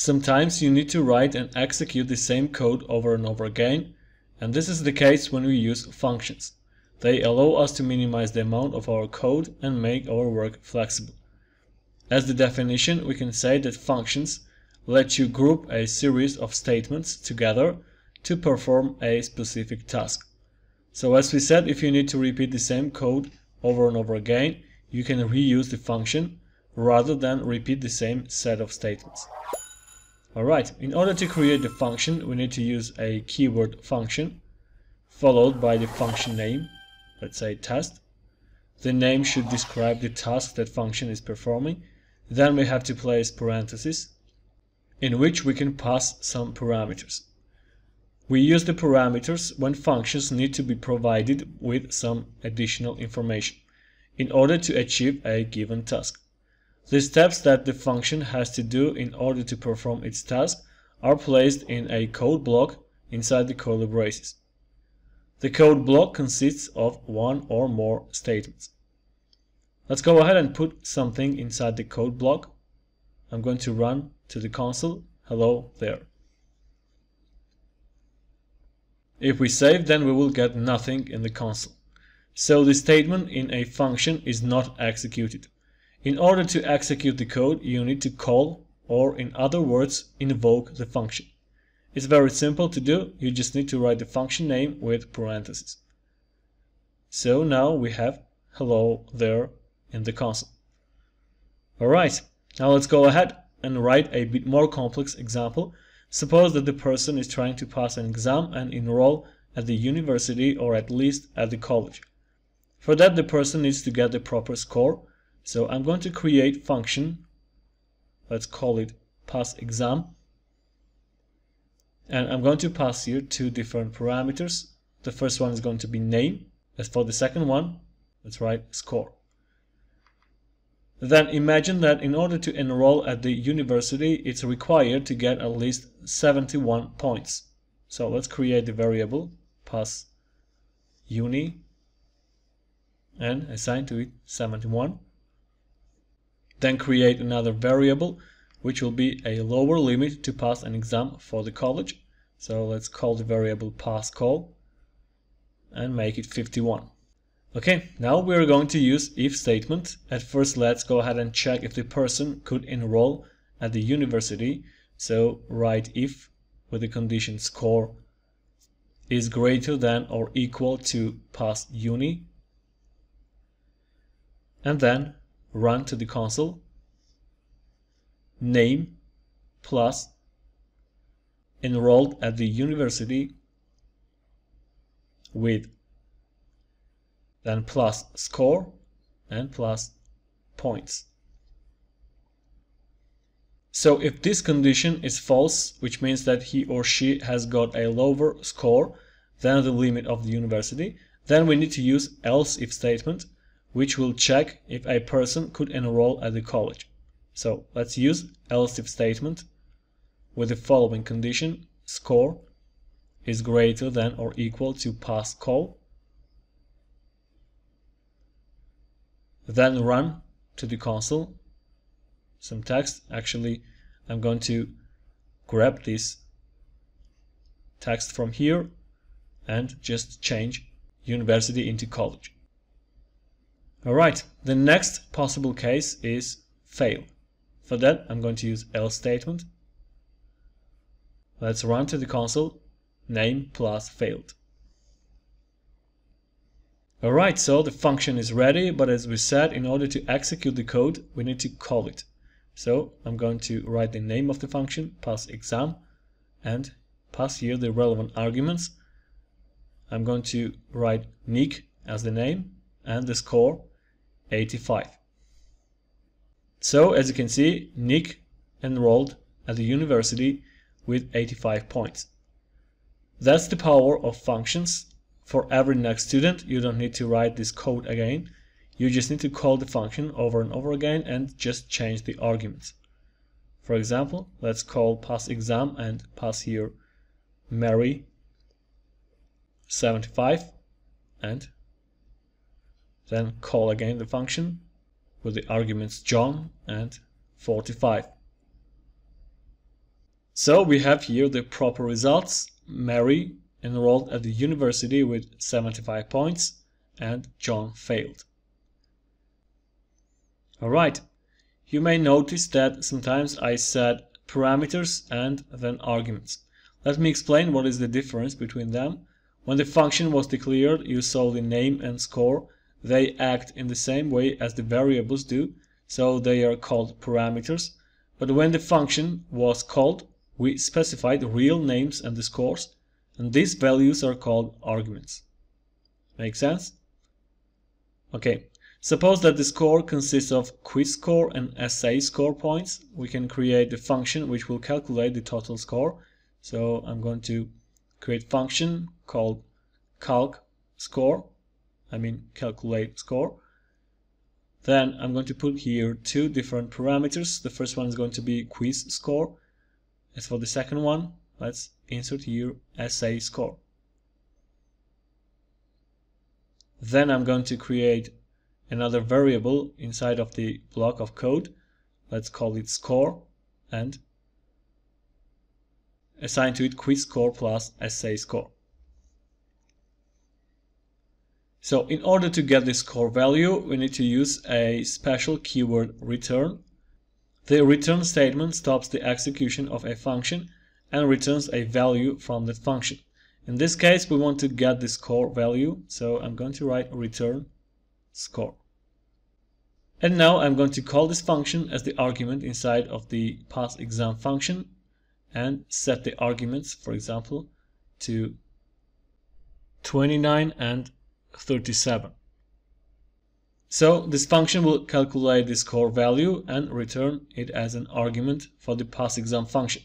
Sometimes you need to write and execute the same code over and over again, and this is the case when we use functions. They allow us to minimize the amount of our code and make our work flexible. As the definition, we can say that functions let you group a series of statements together to perform a specific task. So as we said, if you need to repeat the same code over and over again, you can reuse the function rather than repeat the same set of statements. Alright, in order to create the function, we need to use a keyword function followed by the function name, let's say test. The name should describe the task that function is performing. Then we have to place parentheses in which we can pass some parameters. We use the parameters when functions need to be provided with some additional information in order to achieve a given task. The steps that the function has to do in order to perform its task are placed in a code block inside the curly braces. The code block consists of one or more statements. Let's go ahead and put something inside the code block. I'm going to run to the console, hello there. If we save, then we will get nothing in the console. So the statement in a function is not executed. In order to execute the code, you need to call, or in other words, invoke the function. It's very simple to do, you just need to write the function name with parentheses. So now we have hello there in the console. Alright, now let's go ahead and write a bit more complex example. Suppose that the person is trying to pass an exam and enroll at the university or at least at the college. For that the person needs to get the proper score. So I'm going to create function, let's call it pass exam. And I'm going to pass here two different parameters. The first one is going to be name. As for the second one, let's write score. Then imagine that in order to enroll at the university, it's required to get at least 71 points. So let's create the variable pass uni and assign to it 71. Then create another variable which will be a lower limit to pass an exam for the college. So let's call the variable pass call and make it 51. Okay, now we're going to use if statement. At first, let's go ahead and check if the person could enroll at the university. So write if with the condition score is greater than or equal to pass uni. And then run to the console. Name plus enrolled at the university with then plus score and plus points. So if this condition is false, which means that he or she has got a lower score than the limit of the university, then we need to use else if statement, which will check if a person could enroll at the college. So let's use else if statement with the following condition, score is greater than or equal to pass call then run to the console. Some text. Actually I'm going to grab this text from here and just change university into college alright the next possible case is fail for that I'm going to use else statement let's run to the console name plus failed Alright, so the function is ready, but as we said, in order to execute the code, we need to call it. So I'm going to write the name of the function, pass exam, and pass here the relevant arguments. I'm going to write Nick as the name and the score 85. So as you can see, Nick enrolled at the university with 85 points. That's the power of functions for every next student, you don't need to write this code again. You just need to call the function over and over again and just change the arguments. For example, let's call pass exam and pass here Mary 75 and then call again the function with the arguments John and 45. So we have here the proper results. Mary enrolled at the university with 75 points and John failed. Alright, you may notice that sometimes I said parameters and then arguments. Let me explain what is the difference between them. When the function was declared, you saw the name and score. They act in the same way as the variables do, so they are called parameters. But when the function was called, we specified real names and the scores, and these values are called arguments. Make sense? Okay, suppose that the score consists of quiz score and essay score points. We can create a function which will calculate the total score. So I'm going to create function called calc score, I mean calculate score. Then I'm going to put here two different parameters. The first one is going to be quiz score. As for the second one, let's insert here essay score. Then I'm going to create another variable inside of the block of code. Let's call it score and assign to it quiz score plus essay score. So in order to get this score value, we need to use a special keyword return. The return statement stops the execution of a function and returns a value from that function. In this case, we want to get the score value, so I'm going to write return score. And now I'm going to call this function as the argument inside of the pass exam function and set the arguments, for example, to 29 and 37. So this function will calculate the score value and return it as an argument for the pass exam function.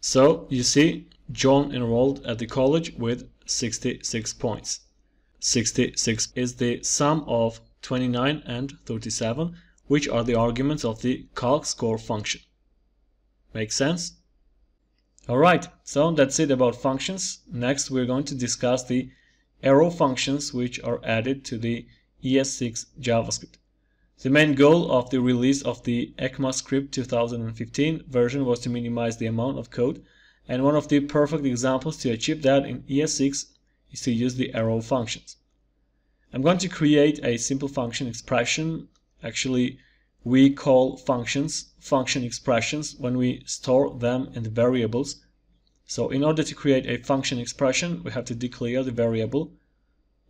So you see John enrolled at the college with 66 points. 66 is the sum of 29 and 37, which are the arguments of the calc score function. Make sense? Alright, so that's it about functions. Next we're going to discuss the arrow functions which are added to the ES6 JavaScript. The main goal of the release of the ECMAScript 2015 version was to minimize the amount of code, and one of the perfect examples to achieve that in ES6 is to use the arrow functions. I'm going to create a simple function expression. Actually, we call functions function expressions when we store them in the variables so in order to create a function expression, we have to declare the variable.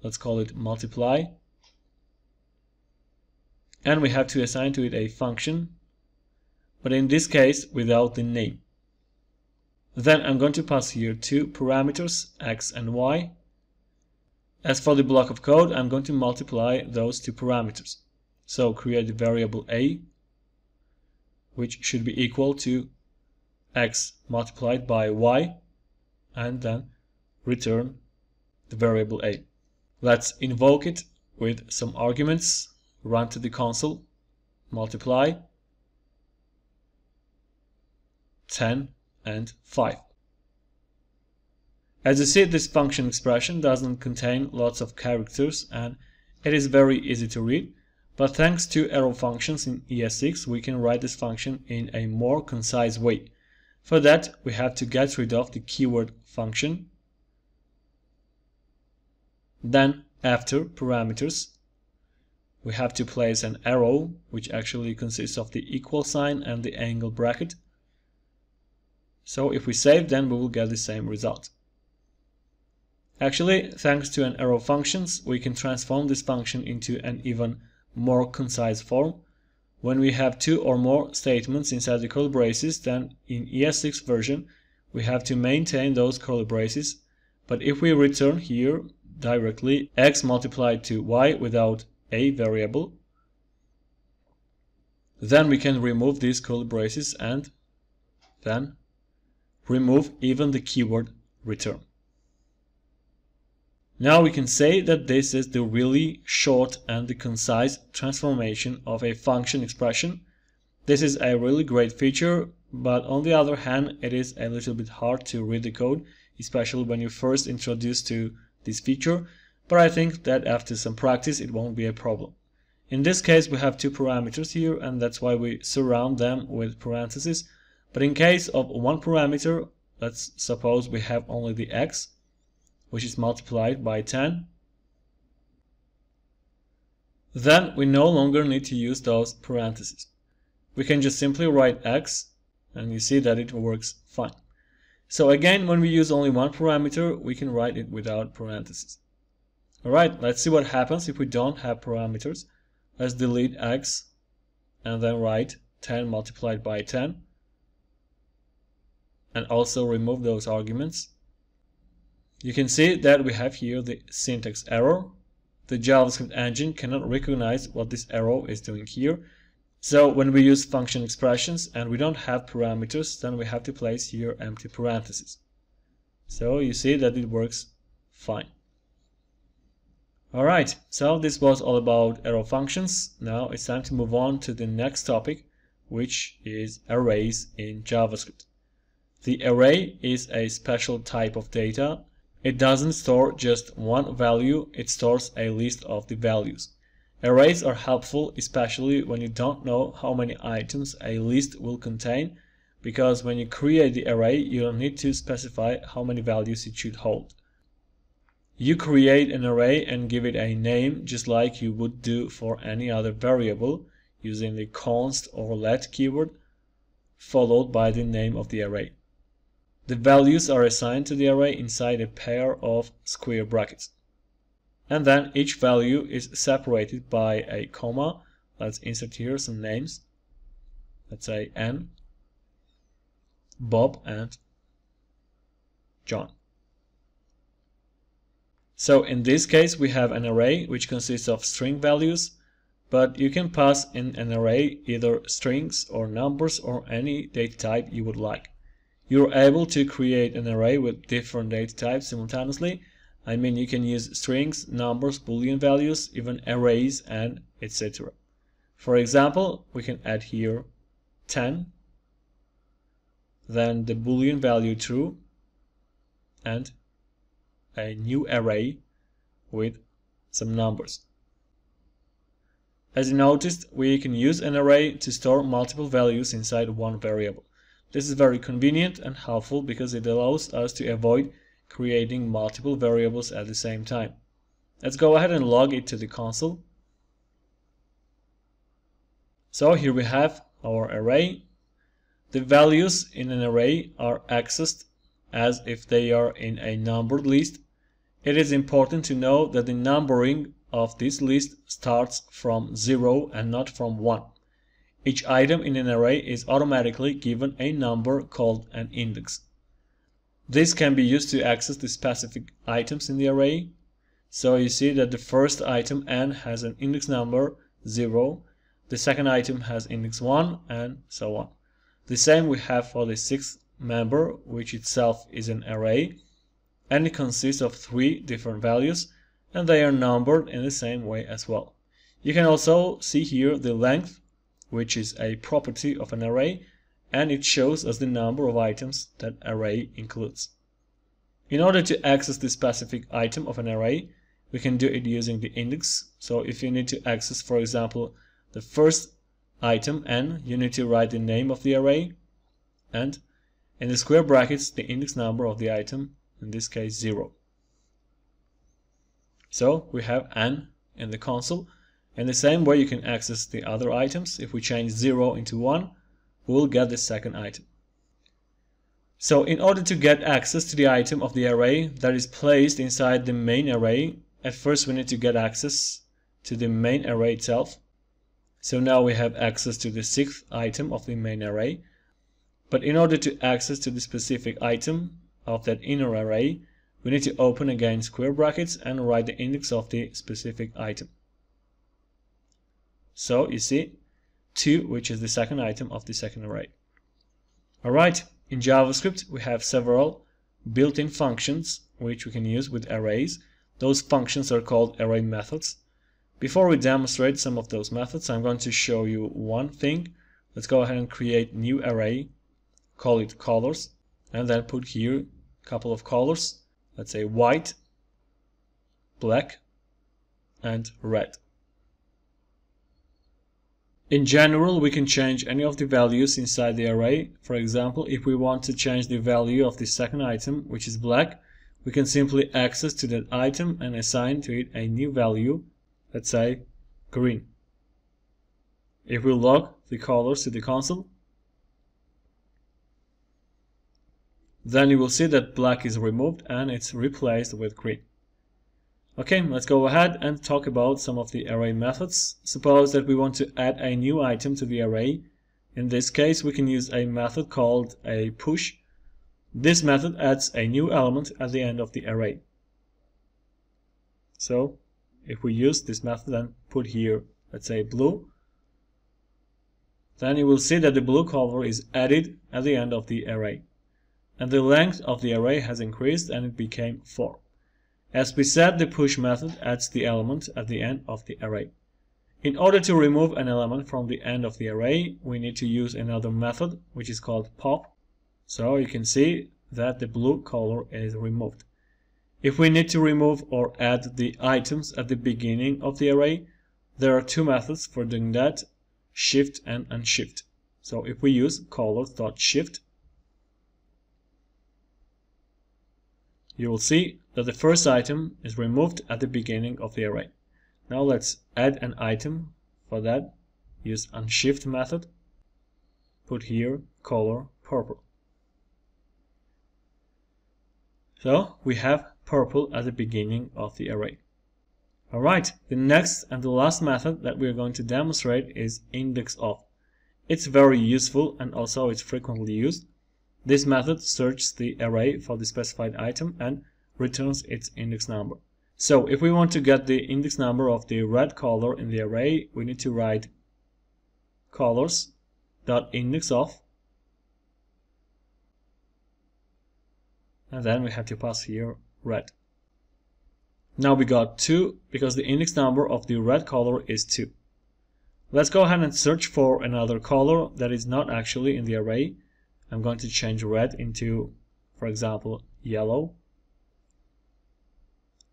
Let's call it multiply. And we have to assign to it a function, but in this case without the name. Then I'm going to pass here two parameters, x and y. As for the block of code, I'm going to multiply those two parameters. So create the variable a, which should be equal to x multiplied by y and then return the variable a. Let's invoke it with some arguments, run to the console, multiply 10 and 5. As you see, this function expression doesn't contain lots of characters and it is very easy to read, but thanks to arrow functions in ES6, we can write this function in a more concise way. For that, we have to get rid of the keyword function. Then, after parameters, we have to place an arrow, which actually consists of the equal sign and the angle bracket. So if we save, then we will get the same result. Actually, thanks to an arrow functions, we can transform this function into an even more concise form when we have two or more statements inside the curly braces, then in ES6 version, we have to maintain those curly braces. But if we return here directly x multiplied to y without a variable, then we can remove these curly braces and then remove even the keyword return. Now we can say that this is the really short and the concise transformation of a function expression. This is a really great feature, but on the other hand, it is a little bit hard to read the code, especially when you're first introduced to this feature, but I think that after some practice it won't be a problem. In this case we have two parameters here and that's why we surround them with parentheses, But in case of one parameter, let's suppose we have only the x, which is multiplied by 10, then we no longer need to use those parentheses. We can just simply write x, and you see that it works fine. So again, when we use only one parameter, we can write it without parentheses. Alright, let's see what happens if we don't have parameters. Let's delete x and then write 10 multiplied by 10 and also remove those arguments. You can see that we have here the syntax error. The JavaScript engine cannot recognize what this arrow is doing here. So when we use function expressions and we don't have parameters, then we have to place here empty parentheses. So you see that it works fine. Alright, so this was all about arrow functions. Now it's time to move on to the next topic, which is arrays in JavaScript. The array is a special type of data. It doesn't store just one value, it stores a list of the values. Arrays are helpful especially when you don't know how many items a list will contain, because when you create the array, you don't need to specify how many values it should hold. You create an array and give it a name just like you would do for any other variable using the const or let keyword followed by the name of the array. The values are assigned to the array inside a pair of square brackets. And then each value is separated by a comma. Let's insert here some names. Let's say N, Bob, and John. So in this case, we have an array which consists of string values, but you can pass in an array either strings or numbers or any data type you would like you're able to create an array with different data types simultaneously. I mean, you can use strings, numbers, boolean values, even arrays, and etc. For example, we can add here 10, then the boolean value true, and a new array with some numbers. As you noticed, we can use an array to store multiple values inside one variable. This is very convenient and helpful because it allows us to avoid creating multiple variables at the same time. Let's go ahead and log it to the console. So here we have our array. The values in an array are accessed as if they are in a numbered list. It is important to know that the numbering of this list starts from 0 and not from 1. Each item in an array is automatically given a number called an index. This can be used to access the specific items in the array. So you see that the first item n has an index number 0, the second item has index 1, and so on. The same we have for the sixth member, which itself is an array, and it consists of three different values, and they are numbered in the same way as well. You can also see here the length which is a property of an array, and it shows us the number of items that array includes. In order to access the specific item of an array, we can do it using the index. So if you need to access, for example, the first item n, you need to write the name of the array, and in the square brackets, the index number of the item, in this case 0. So we have n in the console, in the same way you can access the other items. If we change 0 into 1, we'll get the second item. So in order to get access to the item of the array that is placed inside the main array, at first we need to get access to the main array itself. So now we have access to the sixth item of the main array. But in order to access to the specific item of that inner array, we need to open again square brackets and write the index of the specific item. So you see 2, which is the second item of the second array. Alright, in JavaScript we have several built-in functions which we can use with arrays. Those functions are called array methods. Before we demonstrate some of those methods, I'm going to show you one thing. Let's go ahead and create new array, call it colors, and then put here a couple of colors. Let's say white, black, and red. In general, we can change any of the values inside the array. For example, if we want to change the value of the second item, which is black, we can simply access to that item and assign to it a new value, let's say green. If we log the colors to the console, then you will see that black is removed and it's replaced with green. Okay, let's go ahead and talk about some of the array methods. Suppose that we want to add a new item to the array. In this case, we can use a method called a push. This method adds a new element at the end of the array. So, if we use this method and put here, let's say blue, then you will see that the blue color is added at the end of the array. And the length of the array has increased and it became 4. As we said, the push method adds the element at the end of the array. In order to remove an element from the end of the array, we need to use another method, which is called pop. So you can see that the blue color is removed. If we need to remove or add the items at the beginning of the array, there are two methods for doing that, shift and unshift. So if we use colors.shift, you will see that the first item is removed at the beginning of the array. Now let's add an item. For that, use unshift method. Put here color purple. So we have purple at the beginning of the array. Alright, the next and the last method that we are going to demonstrate is index of. It's very useful and also it's frequently used. This method searches the array for the specified item and returns its index number. So if we want to get the index number of the red color in the array, we need to write colors.index of and then we have to pass here red. Now we got 2 because the index number of the red color is 2. Let's go ahead and search for another color that is not actually in the array I'm going to change red into, for example, yellow.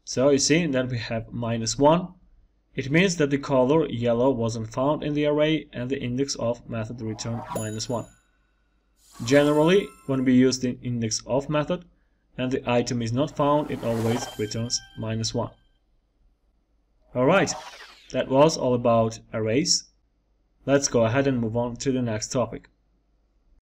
So you see that we have minus 1. It means that the color yellow wasn't found in the array and the index of method returned minus 1. Generally, when we use the index of method and the item is not found, it always returns minus 1. Alright, that was all about arrays. Let's go ahead and move on to the next topic.